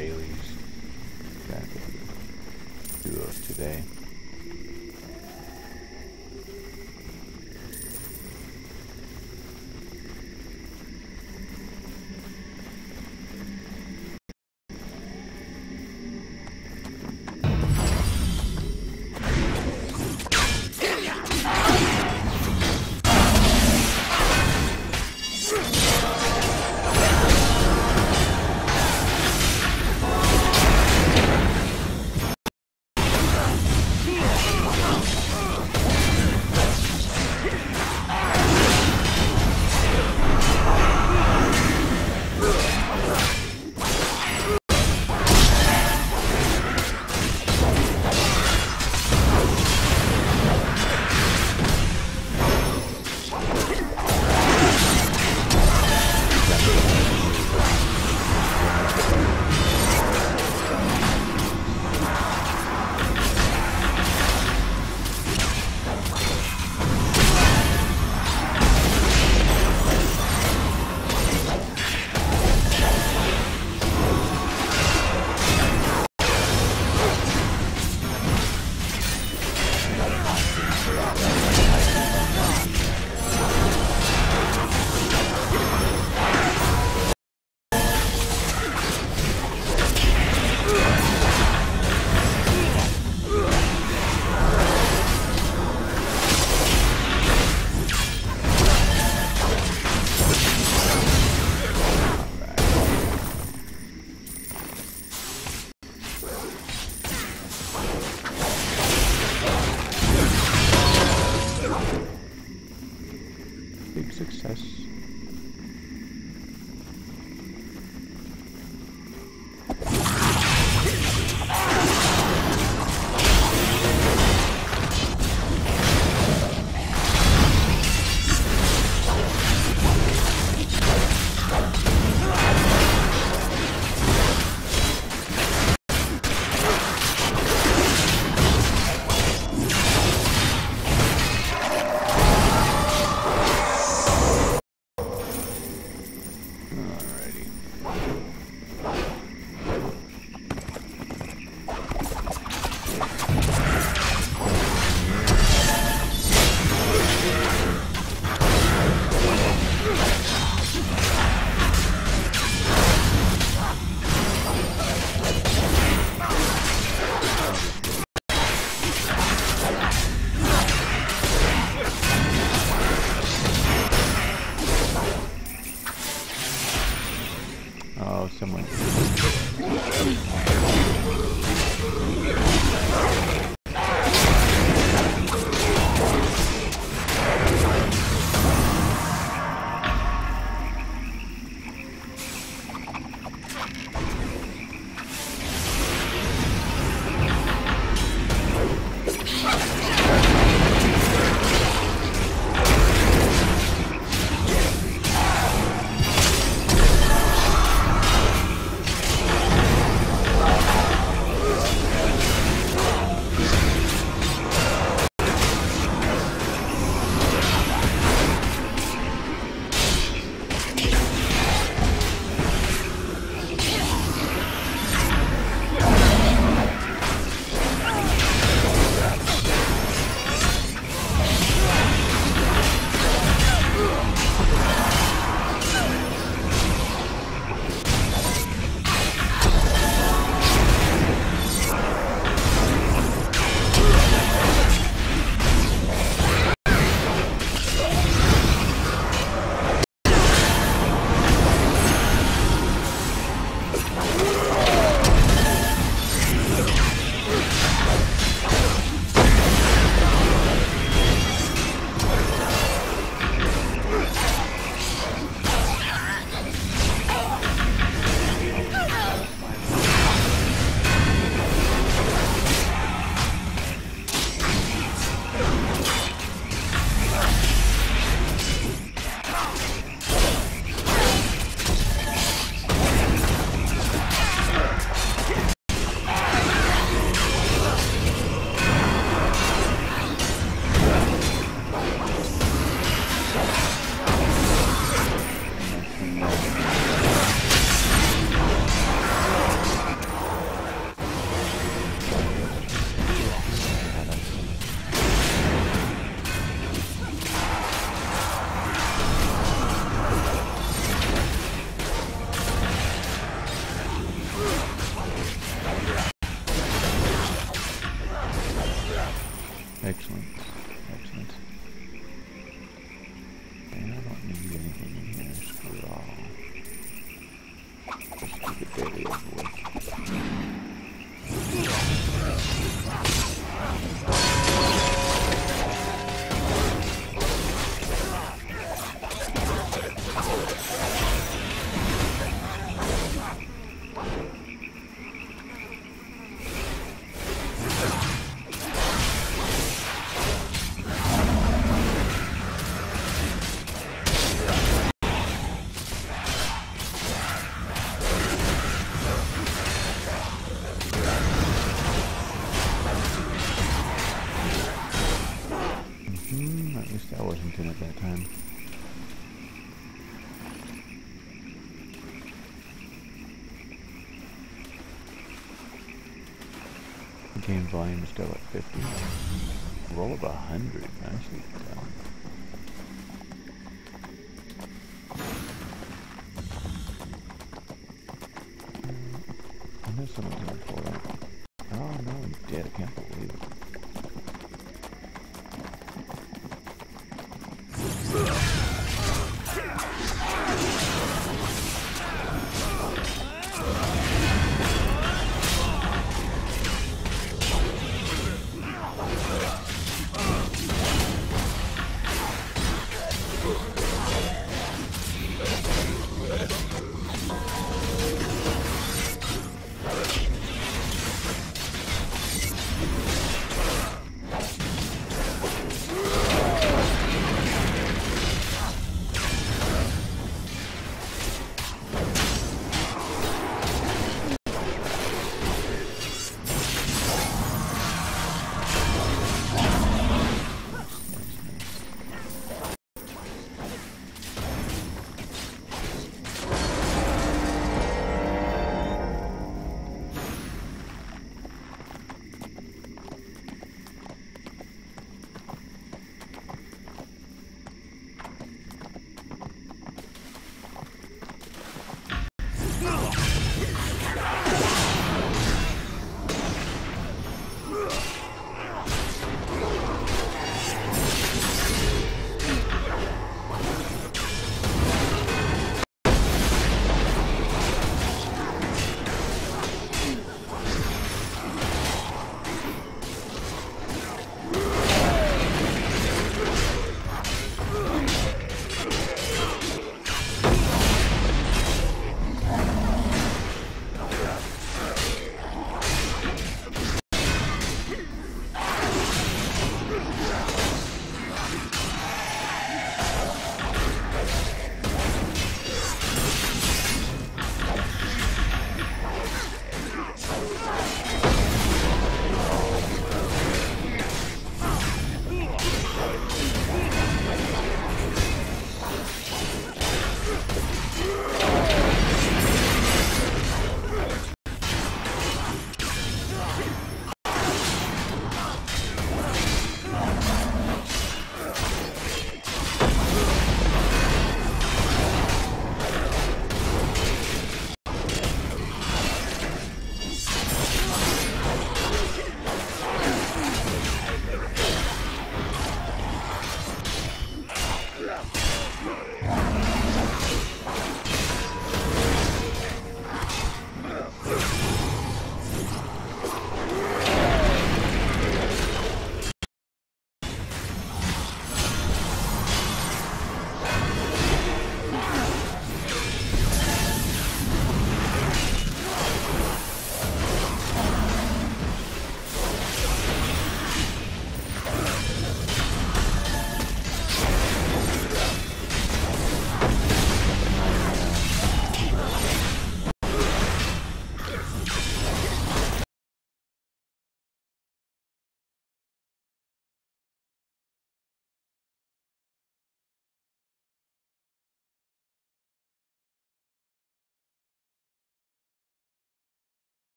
dailies that I do of today. big success. Game volume is still at 50. Roll of 100. Nicely done.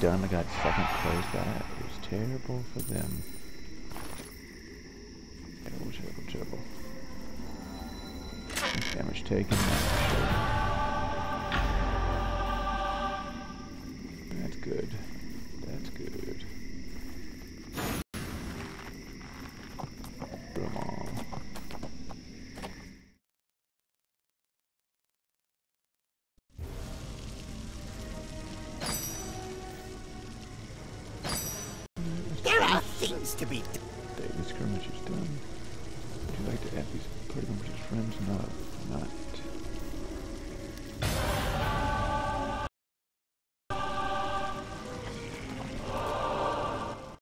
done. I got second Close That It was terrible for them. Terrible, terrible, terrible. Damage taken. To be